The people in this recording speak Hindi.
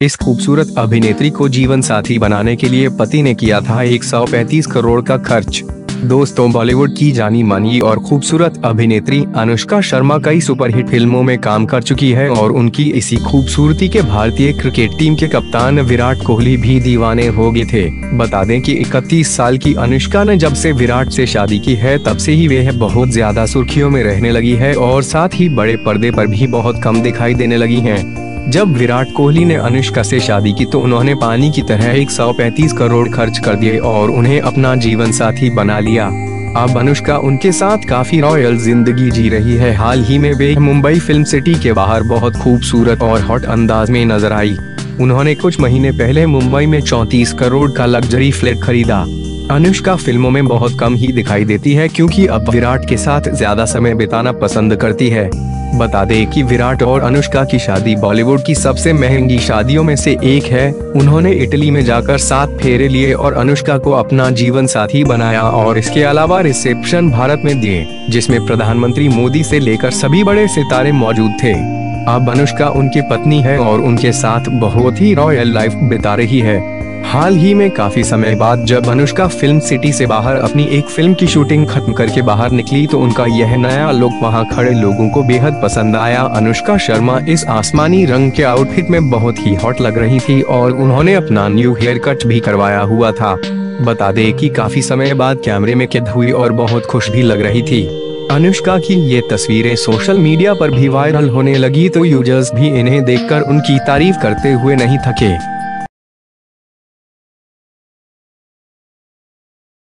इस खूबसूरत अभिनेत्री को जीवन साथी बनाने के लिए पति ने किया था 135 करोड़ का खर्च। दोस्तों, बॉलीवुड की जानी मानी और खूबसूरत अभिनेत्री अनुष्का शर्मा कई सुपरहिट फ़िल्मों में काम कर चुकी है और उनकी इसी खूबसूरती के भारतीय क्रिकेट टीम के कप्तान विराट कोहली भी दीवाने हो गए थे। बता दें कि 31 साल की अनुष्का ने जब से विराट से शादी की है, तब से ही वे बहुत ज़्यादा सुर्खियों में रहने लगी है और साथ ही बड़े पर्दे पर भी बहुत कम दिखाई देने लगी है। जब विराट कोहली ने अनुष्का से शादी की तो उन्होंने पानी की तरह 135 करोड़ खर्च कर दिए और उन्हें अपना जीवन साथी बना लिया। अब अनुष्का उनके साथ काफ़ी रॉयल ज़िंदगी जी रही है। हाल ही में वे मुंबई फ़िल्म सिटी के बाहर बहुत खूबसूरत और हॉट अंदाज में नज़र आई। उन्होंने कुछ महीने पहले मुंबई में चौतीस करोड़ का लग्जरी फ्लैट खरीदा। अनुष्का फ़िल्मों में बहुत कम ही दिखाई देती है क्योंकि अब विराट के साथ ज़्यादा समय बिताना पसंद करती है। बता दें कि विराट और अनुष्का की शादी बॉलीवुड की सबसे महँगी शादियों में से एक है। उन्होंने इटली में जाकर सात फेरे लिए और अनुष्का को अपना जीवन साथी बनाया और इसके अलावा रिसेप्शन भारत में दिए, जिसमें प्रधानमंत्री मोदी से लेकर सभी बड़े सितारे मौजूद थे। अब अनुष्का उनकी पत्नी है और उनके साथ बहुत ही रॉयल लाइफ बिता रही है। हाल ही में काफ़ी समय बाद जब अनुष्का फ़िल्म सिटी से बाहर अपनी एक फ़िल्म की शूटिंग खत्म करके बाहर निकली तो उनका यह नया लुक वहाँ खड़े लोगों को बेहद पसंद आया। अनुष्का शर्मा इस आसमानी रंग के आउटफिट में बहुत ही हॉट लग रही थी और उन्होंने अपना न्यू हेयर कट भी करवाया हुआ था। बता दे कि काफ़ी समय बाद कैमरे में कैद हुई और बहुत खुश भी लग रही थी। अनुष्का की ये तस्वीरें सोशल मीडिया पर भी वायरल होने लगी तो यूज़र्स भी इन्हें देखकर उनकी तारीफ़ करते हुए नहीं थके।